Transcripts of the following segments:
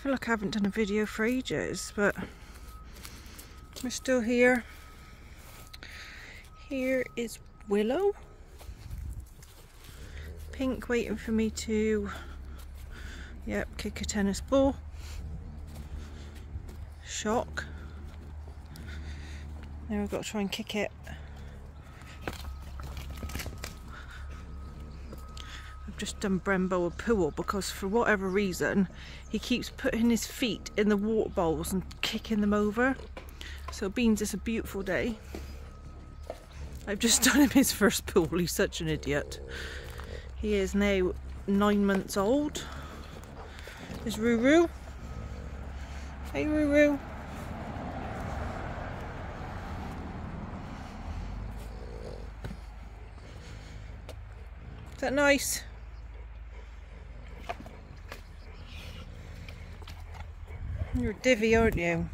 I feel like I haven't done a video for ages, but we're still here. Here is Willow. Pink waiting for me to, yep, kick a tennis ball. Shock. Now we've got to try and kick it. Just done Brembo a pool because for whatever reason he keeps putting his feet in the water bowls and kicking them over. So Beans, it's a beautiful day. I've just done him his first pool, he's such an idiot. He is now nine months old. Is Ruru. Hey Ruru. Is that nice? You're a divvy, aren't you?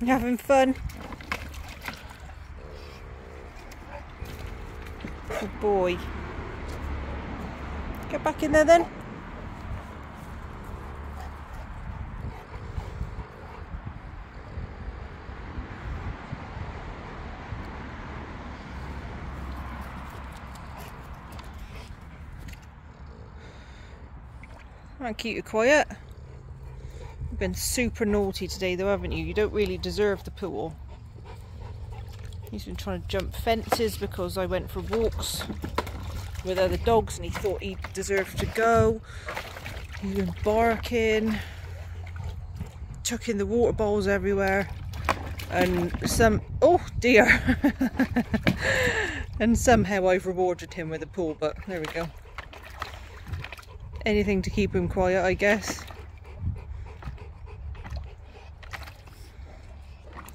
You having fun? Good boy. Get back in there then. I'll keep you quiet. Been super naughty today though, haven't you? You don't really deserve the pool. He's been trying to jump fences because I went for walks with other dogs and he thought he deserved to go. He's been barking, chucking the water bowls everywhere and some, oh dear. and somehow I've rewarded him with a pool, but there we go anything to keep him quiet, I guess.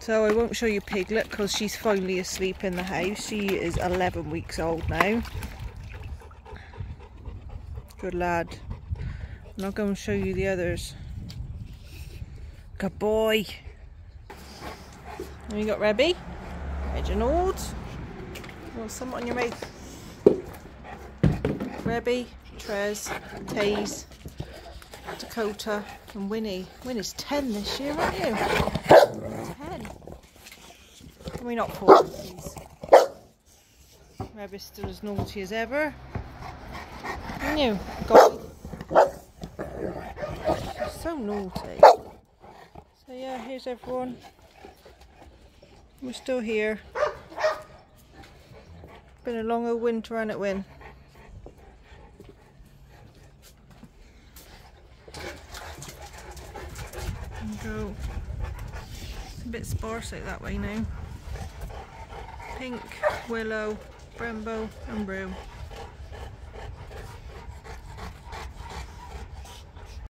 So I won't show you Piglet because she's finally asleep in the house. She is 11 weeks old now. Good lad. And I'll go and show you the others. Good boy. And we got Rebby, Reginald. You want some on your mouth? Rebby, Trez, Taze, Dakota and Winnie. Winnie's 10 this year, aren't you? 10. Can we not pause, please? Rebby's still as naughty as ever. You? God. So naughty. So yeah, here's everyone. We're still here. Been a long old winter, and it win. go a bit sparse out that way now. Pink, willow, brembo and brew.